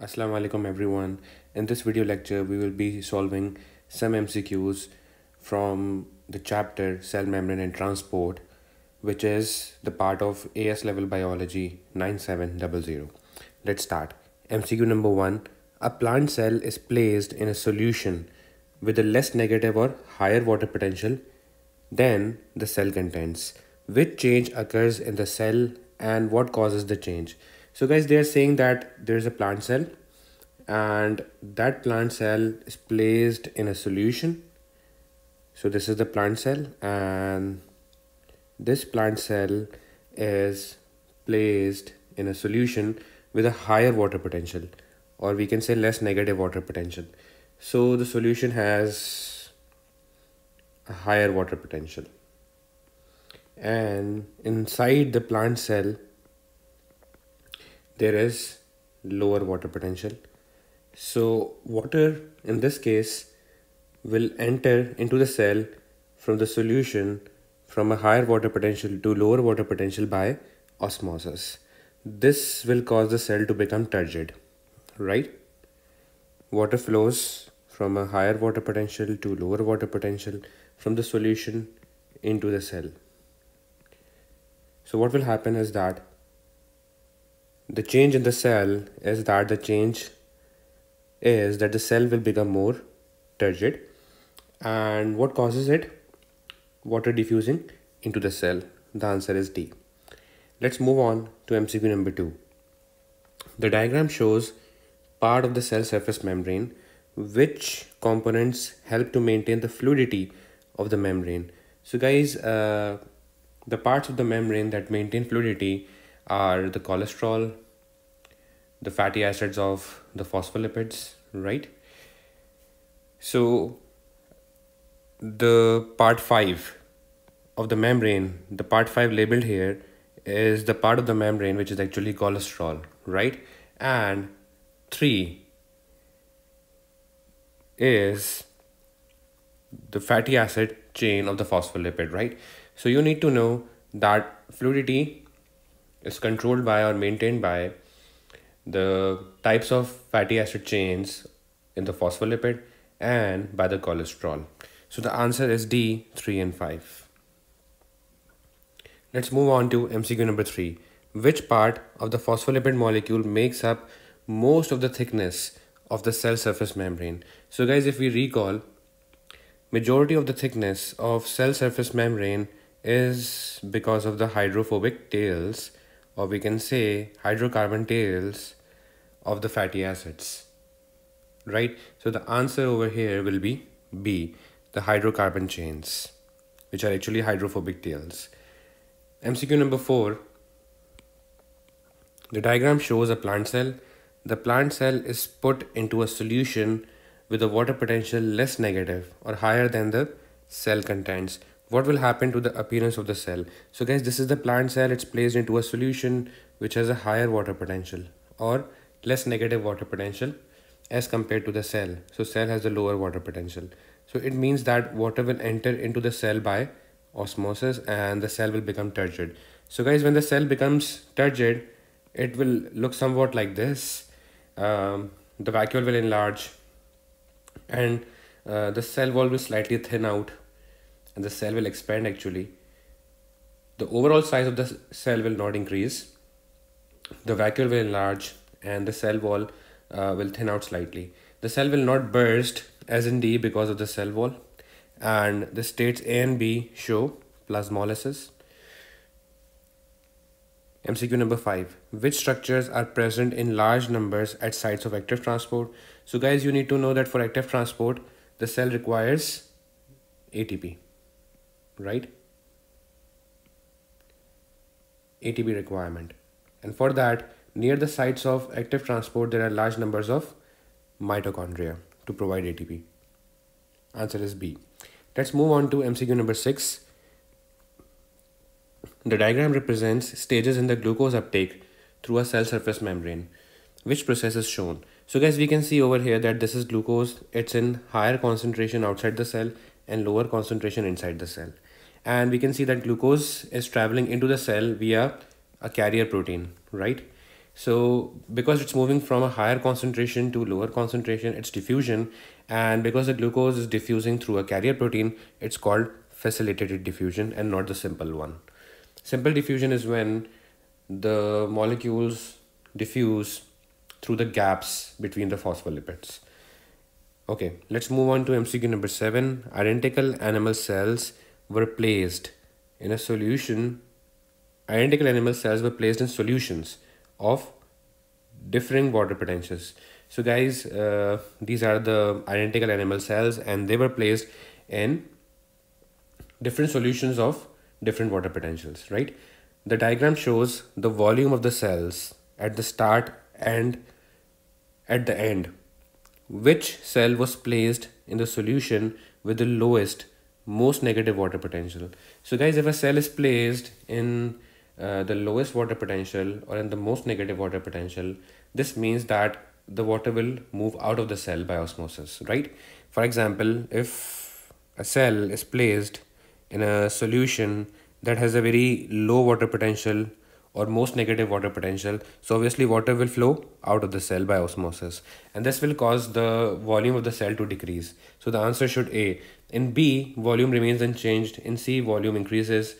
Assalamu alaikum everyone. In this video lecture, we will be solving some MCQs from the chapter Cell Membrane and Transport, which is the part of AS Level Biology 9700. Let's start. MCQ number 1. A plant cell is placed in a solution with a less negative or higher water potential than the cell contents. Which change occurs in the cell and what causes the change? So guys, they are saying that there is a plant cell and that plant cell is placed in a solution. So this is the plant cell and this plant cell is placed in a solution with a higher water potential or we can say less negative water potential. So the solution has a higher water potential and inside the plant cell there is lower water potential. So water in this case will enter into the cell from the solution from a higher water potential to lower water potential by osmosis. This will cause the cell to become turgid right? Water flows from a higher water potential to lower water potential from the solution into the cell. So what will happen is that the change in the cell is that the change is that the cell will become more turgid. And what causes it? Water diffusing into the cell. The answer is d. Let's move on to mcq number 2 the diagram shows part of the cell surface membrane which components help to maintain the fluidity of the membrane. So guys uh, the parts of the membrane that maintain fluidity are the cholesterol, the fatty acids of the phospholipids, right? So the part 5 of the membrane, the part 5 labeled here is the part of the membrane which is actually cholesterol, right? And 3 is the fatty acid chain of the phospholipid, right? So you need to know that fluidity is controlled by or maintained by the types of fatty acid chains in the phospholipid and by the cholesterol. So the answer is D, 3 and 5. Let's move on to MCQ number 3. Which part of the phospholipid molecule makes up most of the thickness of the cell surface membrane? So guys, if we recall, majority of the thickness of cell surface membrane is because of the hydrophobic tails or we can say hydrocarbon tails of the fatty acids right? So the answer over here will be b the hydrocarbon chains which are actually hydrophobic tails. Mcq number 4 the diagram shows a plant cell. The plant cell is put into a solution with a water potential less negative or higher than the cell contents what will happen to the appearance of the cell? So guys this is the plant cell. It's placed into a solution which has a higher water potential or less negative water potential as compared to the cell. So cell has a lower water potential. So it means that water will enter into the cell by osmosis and the cell will become turgid. So guys when the cell becomes turgid it will look somewhat like this. Um, the vacuole will enlarge and uh, the cell wall will slightly thin out and the cell will expand actually. The overall size of the cell will not increase. The vacuole will enlarge and the cell wall uh, will thin out slightly. The cell will not burst as in D because of the cell wall and the states A and B show plasmolysis. MCQ number 5. Which structures are present in large numbers at sites of active transport? So guys, you need to know that for active transport, the cell requires ATP right? ATP requirement. And for that, near the sites of active transport, there are large numbers of mitochondria to provide ATP. Answer is B. Let's move on to MCQ number 6. The diagram represents stages in the glucose uptake through a cell surface membrane. Which process is shown? So guys, we can see over here that this is glucose. It's in higher concentration outside the cell and lower concentration inside the cell and we can see that glucose is traveling into the cell via a carrier protein right So because it's moving from a higher concentration to lower concentration, it's diffusion. And because the glucose is diffusing through a carrier protein, it's called facilitated diffusion and not the simple one. Simple diffusion is when the molecules diffuse through the gaps between the phospholipids. Okay, let's move on to MCQ number 7. Identical animal cells were placed in a solution. Identical animal cells were placed in solutions of differing water potentials. So guys, uh, these are the identical animal cells and they were placed in different solutions of different water potentials, right? The diagram shows the volume of the cells at the start and at the end. Which cell was placed in the solution with the lowest, most negative water potential? So guys, if a cell is placed in uh, the lowest water potential or in the most negative water potential, this means that the water will move out of the cell by osmosis, right? For example, if a cell is placed in a solution that has a very low water potential or most negative water potential. So obviously water will flow out of the cell by osmosis and this will cause the volume of the cell to decrease. So the answer should a. In b volume remains unchanged. In c volume increases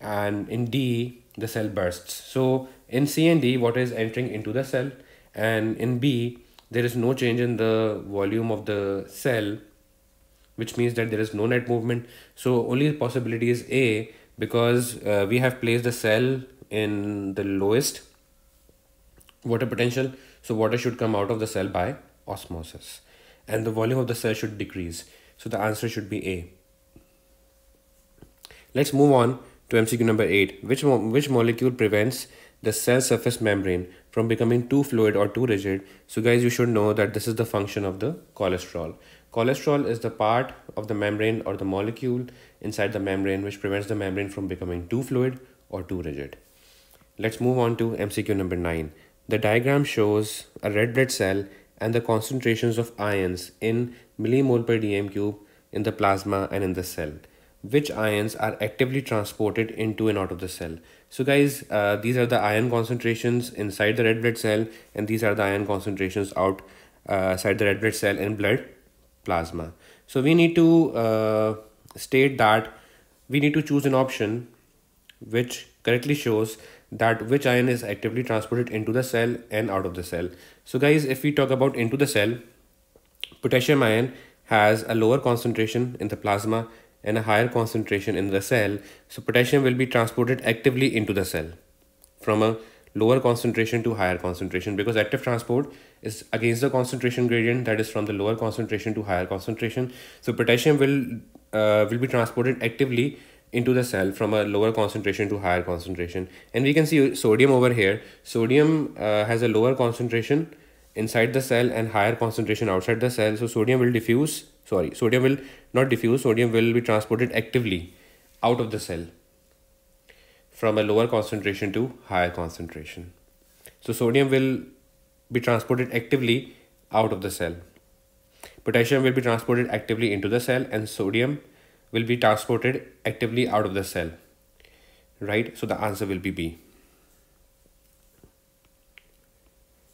and in d the cell bursts. So in c and d water is entering into the cell and in b there is no change in the volume of the cell which means that there is no net movement. So only possibility is A because uh, we have placed the cell in the lowest water potential. So water should come out of the cell by osmosis and the volume of the cell should decrease. So the answer should be A. Let's move on to MCQ number 8. Which, mo which molecule prevents the cell surface membrane from becoming too fluid or too rigid? So guys, you should know that this is the function of the cholesterol. Cholesterol is the part of the membrane or the molecule inside the membrane which prevents the membrane from becoming too fluid or too rigid. Let's move on to MCQ number 9. The diagram shows a red blood cell and the concentrations of ions in millimole per dm cube in the plasma and in the cell. Which ions are actively transported into and out of the cell? So guys, uh, these are the ion concentrations inside the red blood cell and these are the ion concentrations out uh, the red blood cell in blood plasma. So we need to uh, state that we need to choose an option which correctly shows that which ion is actively transported into the cell and out of the cell. So guys, if we talk about into the cell, potassium ion has a lower concentration in the plasma and a higher concentration in the cell. So potassium will be transported actively into the cell from a lower concentration to higher concentration because active transport is against the concentration gradient that is from the lower concentration to higher concentration so potassium will uh, will be transported actively into the cell from a lower concentration to higher concentration and we can see sodium over here sodium uh, has a lower concentration inside the cell and higher concentration outside the cell so sodium will diffuse sorry sodium will not diffuse sodium will be transported actively out of the cell from a lower concentration to higher concentration. So sodium will be transported actively out of the cell. Potassium will be transported actively into the cell and sodium will be transported actively out of the cell. Right? So the answer will be B.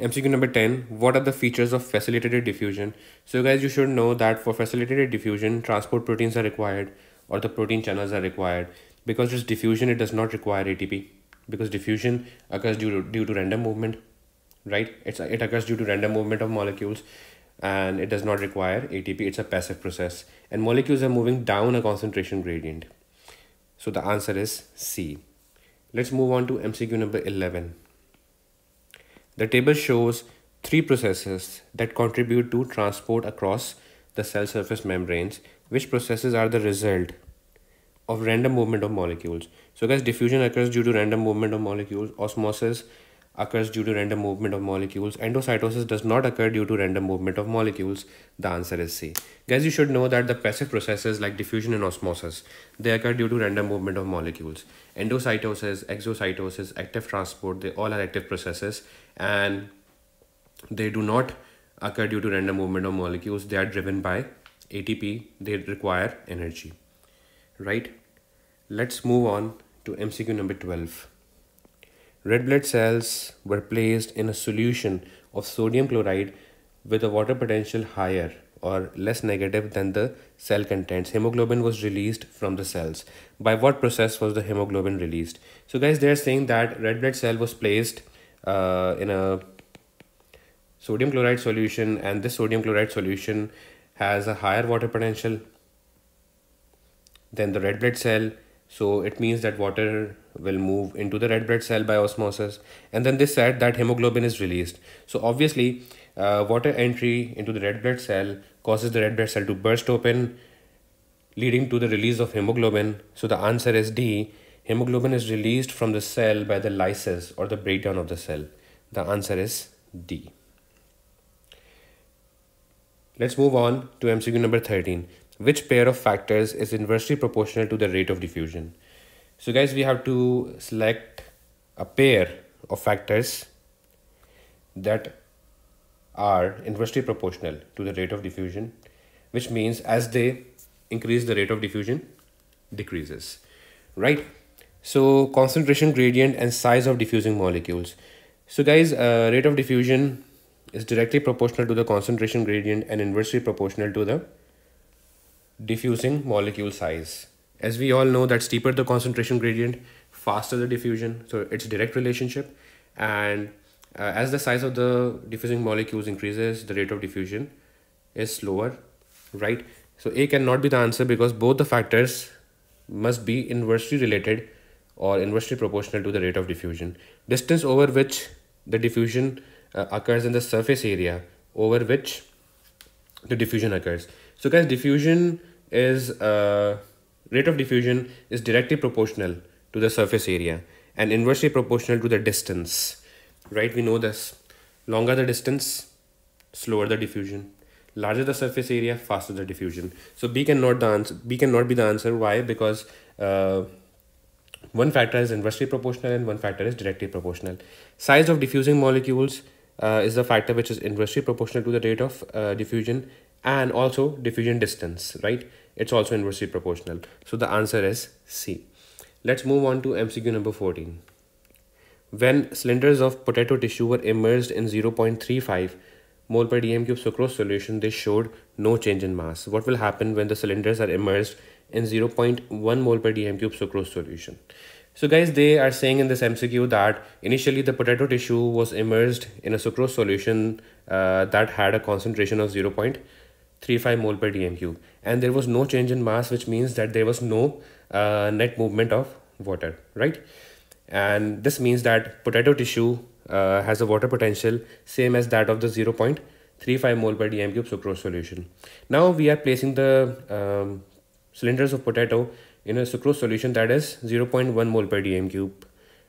MCQ number 10. What are the features of facilitated diffusion? So guys, you should know that for facilitated diffusion, transport proteins are required or the protein channels are required because just diffusion it does not require ATP because diffusion occurs due to, due to random movement right it's it occurs due to random movement of molecules and it does not require ATP it's a passive process. And molecules are moving down a concentration gradient. So the answer is C. Let's move on to MCQ number 11 the table shows three processes that contribute to transport across the cell surface membranes. Which processes are the result of random movement of molecules. So guys, diffusion occurs due to random movement of molecules. Osmosis occurs due to random movement of molecules. Endocytosis does not occur due to random movement of molecules. The answer is C. Guys, you should know that the passive processes like diffusion and osmosis, they occur due to random movement of molecules. Endocytosis, exocytosis, active transport, they all are active processes and they do not occur due to random movement of molecules. They are driven by ATP. They require energy right let's move on to MCQ number 12 red blood cells were placed in a solution of sodium chloride with a water potential higher or less negative than the cell contents. Hemoglobin was released from the cells. By what process was the hemoglobin released? So guys, they're saying that red blood cell was placed uh, in a sodium chloride solution and this sodium chloride solution has a higher water potential than the red blood cell so it means that water will move into the red blood cell by osmosis. And then they said that hemoglobin is released. So obviously uh, water entry into the red blood cell causes the red blood cell to burst open leading to the release of hemoglobin. So the answer is D. Hemoglobin is released from the cell by the lysis or the breakdown of the cell. The answer is D. Let's move on to MCQ number 13 which pair of factors is inversely proportional to the rate of diffusion. So guys, we have to select a pair of factors that are inversely proportional to the rate of diffusion, which means as they increase the rate of diffusion decreases, right? So concentration gradient and size of diffusing molecules. So guys, uh, rate of diffusion is directly proportional to the concentration gradient and inversely proportional to the diffusing molecule size. As we all know that steeper the concentration gradient, faster the diffusion. So it's direct relationship. And uh, as the size of the diffusing molecules increases, the rate of diffusion is slower, right? So A cannot be the answer because both the factors must be inversely related or inversely proportional to the rate of diffusion. Distance over which the diffusion uh, occurs in the surface area over which the diffusion occurs. So guys, diffusion is uh, rate of diffusion is directly proportional to the surface area and inversely proportional to the distance right? We know this. Longer the distance slower the diffusion. Larger the surface area faster the diffusion. So b cannot answer b cannot be the answer. Why? Because uh, one factor is inversely proportional and one factor is directly proportional. Size of diffusing molecules uh, is the factor which is inversely proportional to the rate of uh, diffusion and also diffusion distance right it's also inversely proportional. So the answer is C. Let's move on to MCQ number 14. When cylinders of potato tissue were immersed in 0.35 mole per dm cube sucrose solution, they showed no change in mass. What will happen when the cylinders are immersed in 0.1 mole per dm cube sucrose solution? So guys, they are saying in this MCQ that initially the potato tissue was immersed in a sucrose solution uh, that had a concentration of 0.35 mole per dm cube and there was no change in mass which means that there was no uh, net movement of water right? And this means that potato tissue uh, has a water potential same as that of the 0.35 mole per dm cube sucrose solution now we are placing the um, cylinders of potato in a sucrose solution that is 0.1 mole per dm cube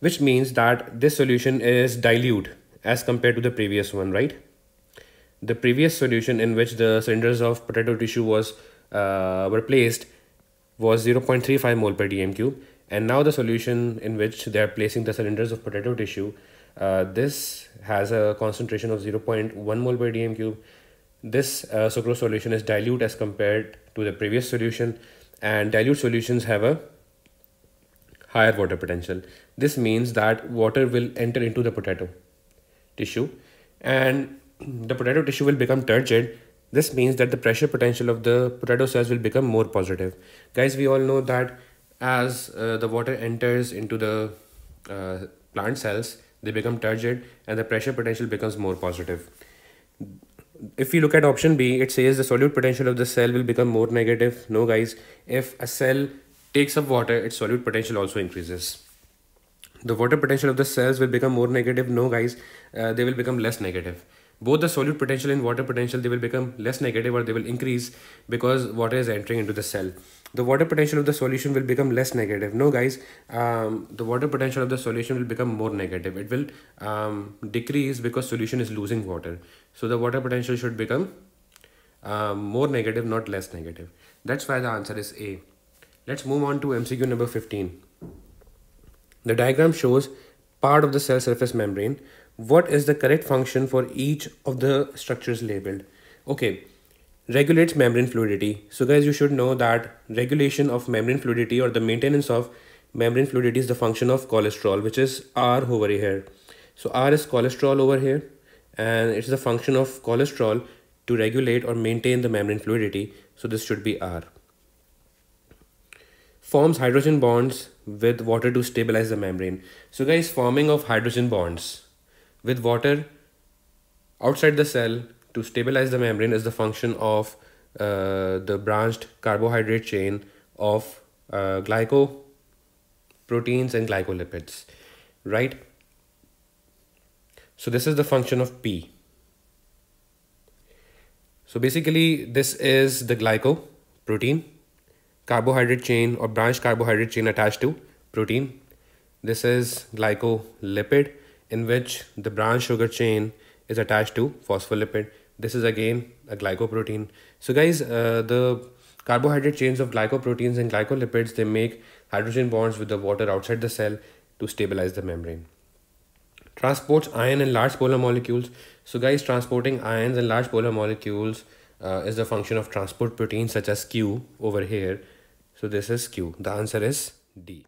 which means that this solution is dilute as compared to the previous one right the previous solution in which the cylinders of potato tissue was uh, were placed was 0.35 mole per dm cube. And now the solution in which they are placing the cylinders of potato tissue uh, this has a concentration of 0.1 mole per dm cube. This uh, sucrose solution is dilute as compared to the previous solution. And dilute solutions have a higher water potential. This means that water will enter into the potato tissue. And the potato tissue will become turgid this means that the pressure potential of the potato cells will become more positive. Guys, we all know that as uh, the water enters into the uh, plant cells, they become turgid and the pressure potential becomes more positive. If we look at option B, it says the solute potential of the cell will become more negative. No guys, if a cell takes up water, its solute potential also increases. The water potential of the cells will become more negative. No guys, uh, they will become less negative both the solute potential and water potential they will become less negative or they will increase because water is entering into the cell. The water potential of the solution will become less negative. No guys um, the water potential of the solution will become more negative. It will um, decrease because solution is losing water. So the water potential should become um, more negative not less negative. That's why the answer is a. Let's move on to mcq number 15 the diagram shows part of the cell surface membrane what is the correct function for each of the structures labeled okay regulates membrane fluidity so guys you should know that regulation of membrane fluidity or the maintenance of membrane fluidity is the function of cholesterol, which is R over here. So R is cholesterol over here, and it's the function of cholesterol to regulate or maintain the membrane fluidity. So this should be R. Forms hydrogen bonds with water to stabilize the membrane. So guys, forming of hydrogen bonds with water outside the cell to stabilize the membrane is the function of uh, the branched carbohydrate chain of uh, glycoproteins and glycolipids, right? So this is the function of P. So basically this is the glycoprotein, carbohydrate chain or branched carbohydrate chain attached to protein. This is glycolipid in which the branch sugar chain is attached to phospholipid. This is again a glycoprotein. So guys, uh, the carbohydrate chains of glycoproteins and glycolipids, they make hydrogen bonds with the water outside the cell to stabilize the membrane. Transports ion and large polar molecules. So guys, transporting ions and large polar molecules uh, is the function of transport proteins such as Q over here. So this is Q. The answer is D.